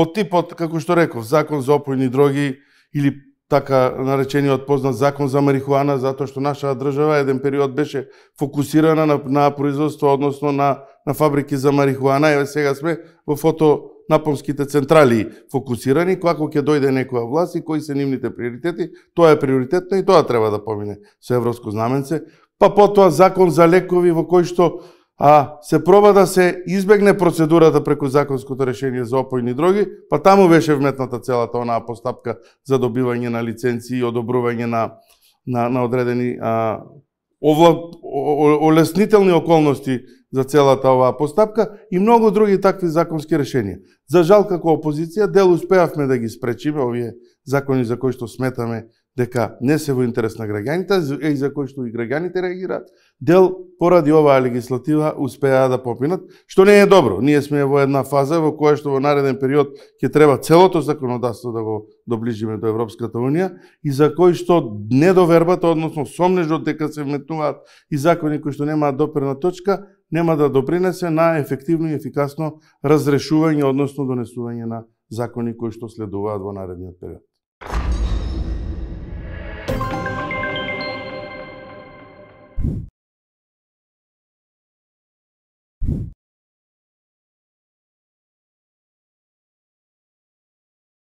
од типот, како што реков, закон за опојни дроги или така наречениот познат закон за марихуана, затоа што нашата држава еден период беше фокусирана на, на производство, односно на, на фабрики за марихуана, еве сега сме во фото напомските централи фокусирани, како ќе дојде некоја власт и кои се нивните приоритети, тоа е приоритетно и тоа треба да помине со европско знаменце. Па потоа закон за лекови во кој што а се проба да се избегне процедурата преку законското решение за опојни дроги, па таму беше вметната целата онаа постапка за добивање на лиценци и одобрување на на, на одредени а, овла, олеснителни околности за целата оваа постапка и многу други такви законски решенија. За жал како опозиција дел успеавме да ги спречиме овие закони за кои што сметаме дека не се во интерес на граѓаните, и за кои што и граѓаните реагираат, дел поради оваа легислатива успеа да попинат, што не е добро. Ние сме во една фаза во која што во нареден период ќе треба целото законодавство да го доближиме до Европската Унија и за кои што недовербата, односно сомнежот дека се вметнуваат и закони кои што немаат доперна точка, нема да допринесе на ефективно и ефикасно разрешување, односно донесување на закони кои што следуваат во наредниот период.